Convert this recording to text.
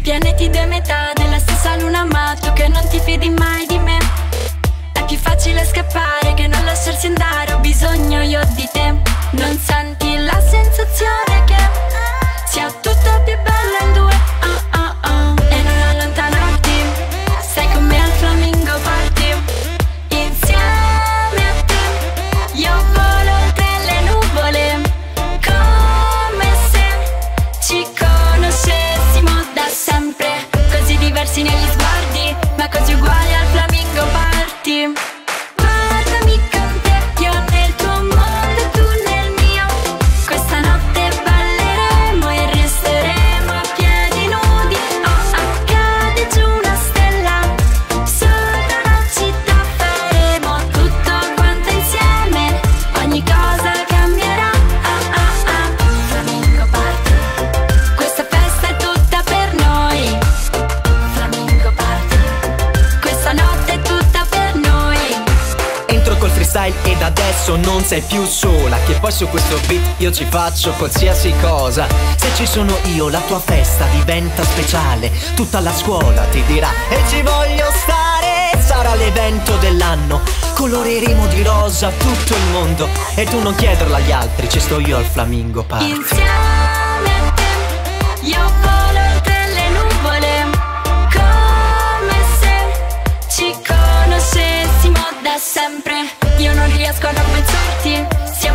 Due pianeti, due metà della stessa luna Ma tu che non ti fidi mai di me. È più facile scappare che non lasciarsi andare Ho bisogno io di te. Non senti la Signalise-moi freestyle ed adesso non sei più sola. Che poi su questo beat io ci faccio qualsiasi cosa. Se ci sono io la tua festa diventa speciale. Tutta la scuola ti dirà e ci voglio stare Sarà l'evento dell'anno. Coloreremo di rosa tutto il mondo E tu non chiederlo agli altri, ci sto io al flamingo party Insieme da sempre. Io non riesco a non pensarti Siamo insieme